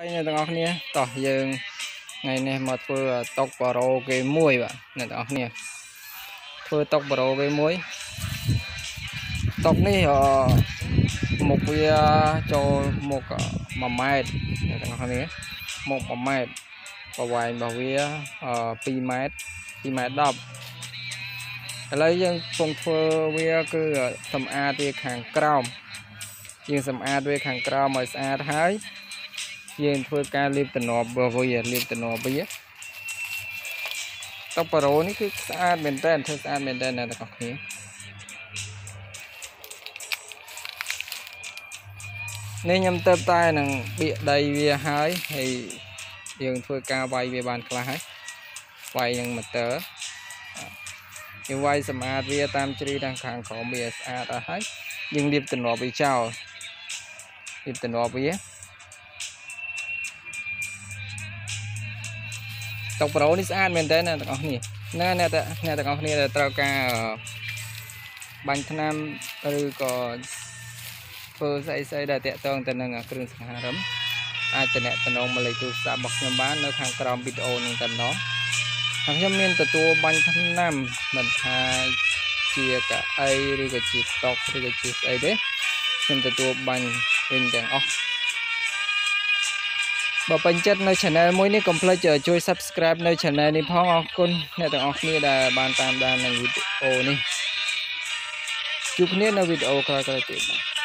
ហើយអ្នកទាំងអស់គ្នាតោះយើងថ្ងៃនេះមកធ្វើតុកបារ៉ូគេមួយបាទអ្នកទាំងអស់គ្នាធ្វើតុកបារ៉ូគេមួយតុកនេះអមុខវាចូលមុខ1ម៉ែត្រអ្នកទាំងអស់គ្នាមុខ1ម៉ែត្រប្រវែងរបស់វា2ម៉ែត្រ2ម៉ែត្រ10ឥឡូវយើងកំពុងធ្វើវាគឺសម្អាតវាខាងក្រោមយើងសម្អាតវាខាងក្រោមឲ្យស្អាតហើយ យើងធ្វើការលាបតំណប់វាលាបតំណប់វាតុប៉ារ៉ូនេះគឺស្អាតមែនតើធ្វើស្អាតមែនតើអ្នកទាំងអស់គ្នានេះខ្ញុំទៅតែនឹងបៀកដីវាហើយហើយយើងធ្វើការវាយវាបានខ្លះហើយវាយនឹងម៉ូទ័រយើងវាយសម្អាតវាតាមជ្រីខាងខាងក្រោមវាស្អាតអស់ហើយយើងលាបតំណប់វាចោលលាបតំណប់វា តុកប្រូនេះស្អាតមែនតើអ្នកទាំងអស់គ្នាណាអ្នកអ្នកទាំងអស់គ្នាដែលត្រូវការបាញ់ថ្នាំឬក៏ធ្វើស្អីស្អីដែលតាក់ទងទៅនឹងគ្រឿងសង្ហារឹមអាចតំណតំណងមកលេខទូរស័ព្ទរបស់ខ្ញុំបាននៅខាងក្រោមវីដេអូនឹងតែម្ដងហើយខ្ញុំមានទទួលបាញ់ថ្នាំមិនថាជាកៅអីឬក៏ជាតុកឬក៏ជាស្អីទេខ្ញុំទទួលបាញ់វិញទាំងអស់ បើពេញចិត្តនៅ channel មួយនេះកុំភ្លេចជួយ subscribe នៅ channel នេះផងអរគុណអ្នកទាំងអស់គ្នាដែលបានតាមដាននៅវីដេអូនេះជួបគ្នានៅវីដេអូក្រោយៗទៀតបាទ